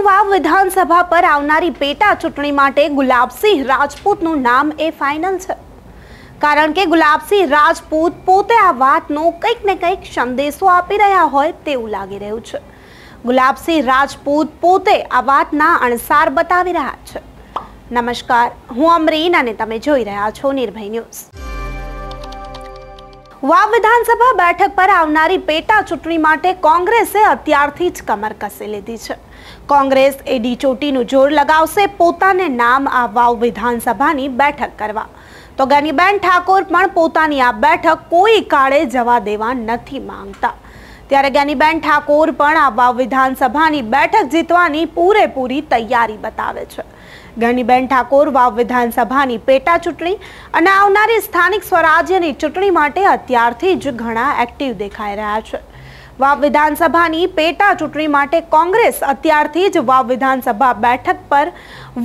વાવ વિધાનસભા પર આવનારી પેટા ચૂંટણી માટે ગુલાબસિંહ રાજપૂતનું નામ એ ફાઇનલ છે. કારણ કે ગુલાબસિંહ રાજપૂત પોતે આ વાતનો કંઈક ને કંઈક સંદેશો આપી રહ્યા હોય તેવું લાગી રહ્યું છે. ગુલાબસિંહ રાજપૂત પોતે આ વાતના અણસાર બતાવી રહ્યા છે. નમસ્કાર, હું અમરીન અને તમે જોઈ રહ્યા છો નિર્ભય ન્યૂઝ. વાવ વિધાનસભા બેઠક પર આવનારી પેટા ચૂંટણી માટે કોંગ્રેસે અત્યારથી જ કમર કસી લીધી છે. કોંગ્રેસ એડી ચોટીનું જોર લગાવશે પોતાને નામ આ વાવ વિધાનસભાની બેઠક કરવા. તો ગનીબેન ઠાકોર પણ પોતાની આ બેઠક કોઈ કાળે જવા દેવા નથી માંગતા. ત્યારે જ્ઞાનીબેન ઠાકોર પણ આ વિધાનસભાની બેઠક જીતવાની પૂરેપૂરી તૈયારી બતાવે છે. ગનીબેન ઠાકોર વાવ વિધાનસભાની પેટા ચૂંટણી અને આવનારી સ્થાનિક સ્વરાજ્યની ચૂંટણી માટે અત્યારથી જ ઘણા એક્ટિવ દેખાઈ રહ્યા છે. વાવ વિધાનસભાની પેટા ચૂંટણી માટે કોંગ્રેસ અત્યારથી જ વાવ વિધાનસભા બેઠક પર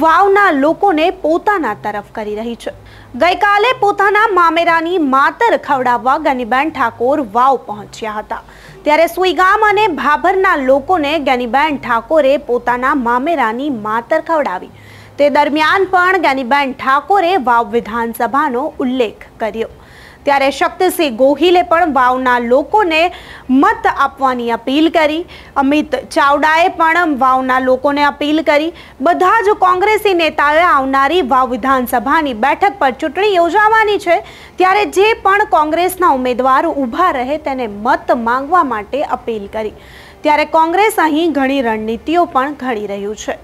વાવના લોકોને પોતાના તરફ કરી રહી છે. ગઈકાલે પોતાના મામેરાની માતર ખવડાવવા ગનીબેન ઠાકોર વાવ પહોંચ્યા હતા. ત્યારે સુઈગામ અને ભાભરના લોકોને જ્ઞાનીબેન ઠાકોરે પોતાના મામેરાની માતર ખવડાવી. તે દરમિયાન પણ જ્ઞાનીબેન ઠાકોરે વાવ વિધાનસભાનો ઉલ્લેખ કર્યો. ત્યારે શક્તિસિંહ ગોહિલે પણ વાવના લોકોને મત આપવાની અપીલ કરી. અમિત ચાવડાએ પણ વાવના લોકોને અપીલ કરી. બધા જ કોંગ્રેસી નેતાઓએ આવનારી વાવ વિધાનસભાની બેઠક પર ચૂંટણી યોજાવાની છે. ત્યારે જે પણ કોંગ્રેસના ઉમેદવારો ઊભા રહે તેને મત માંગવા માટે અપીલ કરી. ત્યારે કોંગ્રેસ અહીં ઘણી રણનીતિઓ પણ ઘડી રહ્યું છે.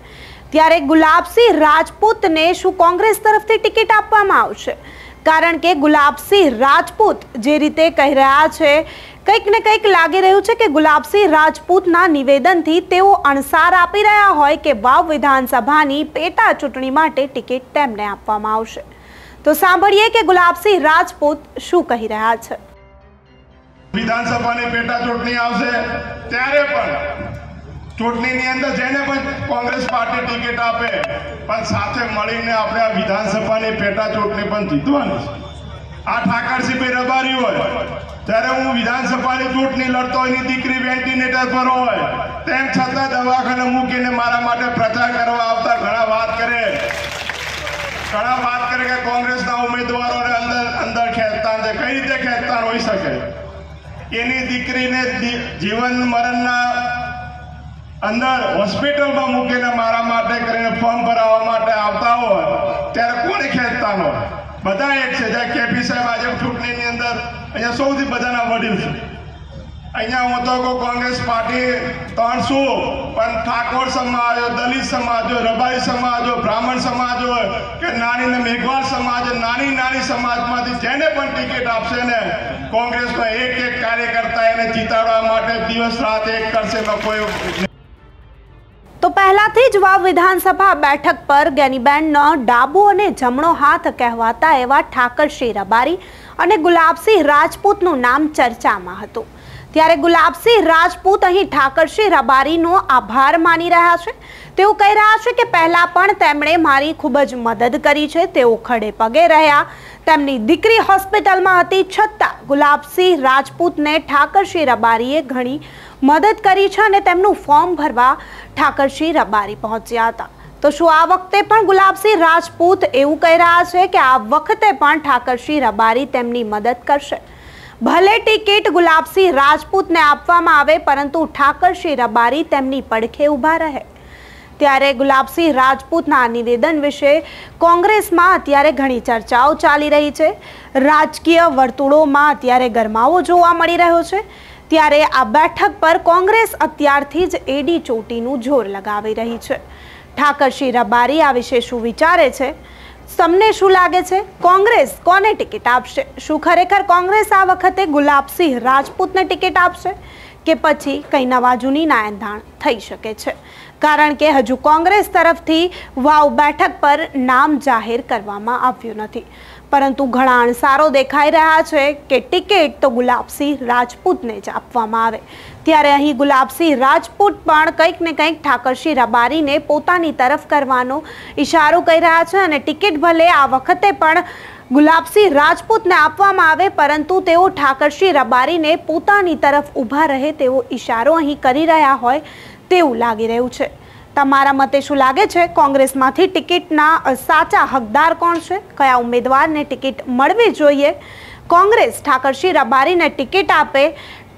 ત્યારે ગુલાબસિંહ રાજપૂતને શું કોંગ્રેસ તરફથી ટિકિટ આપવામાં આવશે? કારણ કે ગુલાબસિંહ રાજપૂત જે રીતે કહી રહ્યા છે, કંઈક ને કંઈક લાગી રહ્યું છે કે ગુલાબસિંહ રાજપૂતના નિવેદનથી તેઓ અણસાર આપી રહ્યા હોય કે વાવ વિધાનસભાની પેટા ચૂંટણી માટે ટિકિટ તેમને આપવામાં આવશે. તો સાંભળીએ કે ગુલાબસિંહ રાજપૂત શું કહી રહ્યા છે. વિધાનસભાની પેટા ચૂંટણી આવશે, ત્યારે પણ ચૂંટણીની અંદર જેને પણ કોંગ્રેસ પાર્ટી ટિકિટ આપે. પણ સાથે મળીને આપણે આ વિધાનસભાની પેટા ચૂંટણી પણ જીતવાની છે. આ ઠાકરસિંહભાઈ રબારી હોય ત્યારે હું વિધાનસભાની ચૂંટણી લડતો એની દીકરી વેન્ટિલેટર પર હોય, તેમ છતાં દવાખાને મૂકીને મારા માટે પ્રચાર કરવા આવતા ઘણા વાત કરે. ઘણા વાત કરે કે કોંગ્રેસના ઉમેદવારોને અંદર અંદર ખેંચતા છે કઈ રીતે ખેંચતા હોઈ શકે? એની દીકરીને જીવન મરણના અંદર હોસ્પિટલમાં મૂકીને મારા માટે કરીને ફોર્મ ભરાવવા માટે આવતા હોય, ત્યારે કોને ખેંચતા હોય બધા એક છે. જ્યાં કેપી સાહેબ આજે ચૂંટણીની અંદર અહીંયા સૌથી બધાના વડીલ છે. અહીંયા હું તો કહું, કોંગ્રેસ પાર્ટી ત્રણ શું પણ ઠાકોર સમાજ હોય, દલિત સમાજ હોય, રબારી સમાજ હોય, બ્રાહ્મણ સમાજ હોય, કે નાની ને મેઘવાળ સમાજ નાની નાની સમાજમાંથી જેને પણ ટિકિટ આપશે ને, કોંગ્રેસનો એક એક કાર્યકર્તા એને જીતાડવા માટે દિવસ રાત એક કરશે કોઈ તો પહેલાથી જ વાવ વિધાનસભા બેઠક પર ગેનીબેનનો ડાબો અને જમણો હાથ કહેવાતા એવા ઠાકરસિંહ રબારી અને ગુલાબસિંહ રાજપૂતનું નામ ચર્ચામાં હતું. ત્યારે ગુલાબસિંહ રાજપૂત અહીં ઠાકરસિંહ રબારીનો આભાર માની રહ્યા છે. તેઓ કહી રહ્યા છે કે પહેલાં પણ તેમણે મારી ખૂબ જ મદદ કરી છે. તેઓ ખડે પગે રહ્યા. તેમની દીકરી હોસ્પિટલમાં હતી. છતાં ગુલાબસિંહ રાજપૂતને ઠાકરસિંહ રબારીએ ઘણી મદદ કરી છે અને તેમનું ફોર્મ ભરવા ઠાકરસિંહ રબારી પહોંચ્યા હતા. તો શું આ વખતે પણ ગુલાબસિંહ રાજપૂત એવું કહી રહ્યા છે કે આ વખતે પણ ઠાકરસિંહ રબારી તેમની મદદ કરશે? ભલે ટિકિટ ગુલાબસિંહ રાજપૂતને આપવામાં આવે, પરંતુ ઠાકરસિંહ રબારી તેમની પડખે ઊભા રહે. ત્યારે ગુલાબસિંહ રાજપૂતના નિવેદન વિશે કોંગ્રેસમાં અત્યારે ઘણી ચર્ચાઓ ચાલી રહી છે. રાજકીય વર્તુળોમાં અત્યારે ગરમાવો જોવા મળી રહ્યો છે. ત્યારે આ બેઠક પર કોંગ્રેસ અત્યારથી જ એડી ચોટીનું જોર લગાવી રહી છે. ઠાકરસિંહ રબારી આ વિશે શું વિચારે છે? તમને શું લાગે છે? કોંગ્રેસ કોને ટિકિટ આપશે? શું ખરેખર કોંગ્રેસ આ વખતે ગુલાબસિંહ રાજપૂતને ટિકિટ આપશે? કે પછી કંઈ નવા જૂની નાયંધાણ થઈ શકે છે? કારણ કે હજુ કોંગ્રેસ તરફથી વાવ બેઠક પર નામ જાહેર કરવામાં આવ્યું નથી. પરંતુ ઘણા અણસારો દેખાઈ રહ્યા છે કે ટિકિટ તો ગુલાબસિંહ રાજપૂતને જ આપવામાં આવે. ત્યારે અહીં ગુલાબસિંહ રાજપૂત પણ કંઈક ને કંઈક ઠાકરસિંહ રબારીને પોતાની તરફ કરવાનો ઈશારો કરી રહ્યા છે અને ટિકિટ ભલે આ વખતે પણ ગુલાબસિંહ રાજપૂતને આપવામાં આવે, પરંતુ તેઓ ઠાકરસિંહ રબારીને પોતાની તરફ ઊભા રહે તેવો ઈશારો અહીં કરી રહ્યા હોય તેવું લાગી રહ્યું છે. તમારા મતે શું લાગે છે? કોંગ્રેસમાંથી ટિકિટના સાચા હકદાર કોણ છે? કયા ઉમેદવારને ટિકિટ મળવી જોઈએ? કોંગ્રેસ ઠાકરસિંહ રબારીને ટિકિટ આપે.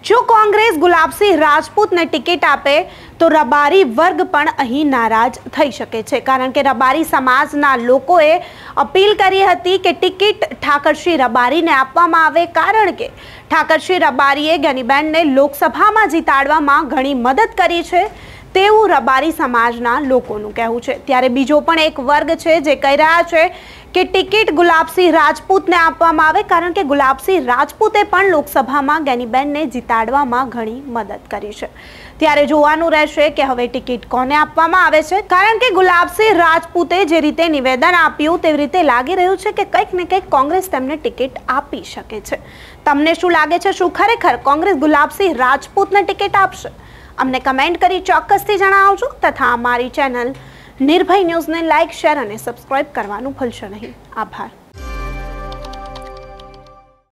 જો કોંગ્રેસ ગુલાબસિંહ રાજપૂતને ટિકિટ આપે, તો રબારી વર્ગ પણ અહીં નારાજ થઈ શકે છે. કારણ કે રબારી સમાજના લોકોએ અપીલ કરી હતી કે ટિકિટ ઠાકરસિંહ રબારીને આપવામાં આવે. કારણ કે ઠાકરસિંહ રબારીએ જ્ઞાનીબેનને લોકસભામાં જીતાડવામાં ઘણી મદદ કરી છે. તેવું રબારી સમાજના લોકોનું કહેવું છે. ત્યારે બીજો પણ એક વર્ગ છે જે કહી રહ્યા છે કે ટિકિટ ગુલાબસિંહ રાજપૂતને આપવામાં આવે કારણ કે ગુલાબસિંહ રાજપૂતે પણ લોકસભામાં ગેનીબેનને જીતાડવામાં ઘણી મદદ કરી છે. ત્યારે જોવાનું રહેશે કે હવે ટિકિટ કોને આપવામાં આવે છે. કારણ કે ગુલાબસિંહ રાજપૂતે જે રીતે નિવેદન આપ્યું તેવી રીતે લાગી રહ્યું છે કે કંઈક ને કંઈક કોંગ્રેસ તેમને ટિકિટ આપી શકે છે. તમને શું લાગે છે? શું ખરેખર કોંગ્રેસ ગુલાબસિંહ રાજપૂતને ટિકિટ આપશે? અમને કમેન્ટ કરી ચોક્કસથી જણાવજો તથા અમારી ચેનલ નિર્ભય ન્યૂઝને લાઇક, શેર અને સબસ્ક્રાઇબ કરવાનું ભૂલશો નહીં. આભાર.